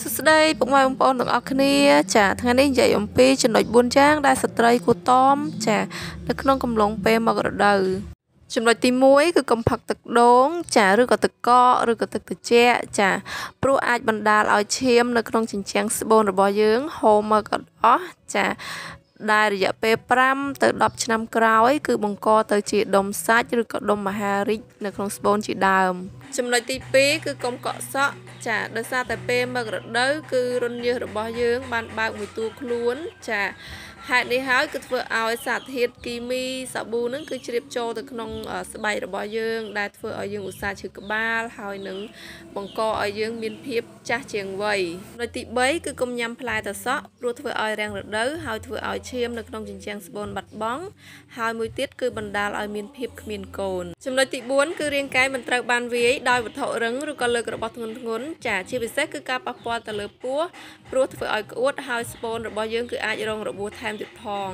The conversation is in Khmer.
សួស្តីពុកម៉ែបងប្អូនទាំងអស់គ្នា ចាថ្ងៃនេះនិយាយអំពីចំណុច4យ៉ាងដែលស្ត្រីគួរតមចានៅក្នុងកំឡុងពេលមករដូវចំណុចទី1គឺកុំផឹកទឹកដូងចាឬក៏ទឹកកកឬក៏ទឹកត្រជាក់ចាព្រោះអាចបណ្ដាលឲ្យឈាមនៅក្នុងជញ្ជាំងស្បូនរបស់យើងហូរមកអត់អស់ចាដែលរយៈពេល5ទៅ10ឆ្នាំក្រោយ គឺបង្កទៅជាដុំសាច់ឬក៏ដុំមហារីកនៅក្នុងស្បូនជាដើម ចំណុចទី2គឺកុំកក់សក់ចាដោយសារតែពេលមករដូវគឺរុនញើសរបស់យើង បានបើកមួយតួខ្លួន ចាហេតុនេះហើយគឺធ្វើឲ្យសារធាតុគីមីសាប៊ូនឹងគឺជ្រាបចូលទៅក្នុងស្បែករបស់យើង ដែលធ្វើឲ្យយើងឧស្សាហ៍ឈឺក្បាលហើយនឹងបង្កឲ្យយើងមានភាពចាស់ជាងវ័យនៅទី3គឺកុំញ៉ាំផ្លែត្រសក់ព្រោះធ្វើឲ្យរាំងរដូវហើយធ្វើឲ្យឈាមនៅក្នុងជញ្ជាំងស្បូនបាត់បង់ហើយមួយទៀតគឺបណ្ដាលឲ្យមានភាពគ្មានកូនចំណុចទី4គឺរាងកាយមិនត្រូវបានវាយដោយវត្ថុរឹងឬក៏លើករបស់ធ្ងន់ធ្ងរចាជាពិសេសគឺការប៉ះពាល់ទៅលើពោះព្រោះធ្វើឲ្យក្អួតហើយស្បូនរបស់យើងគឺអាចរងរបួសថែមទៀតផង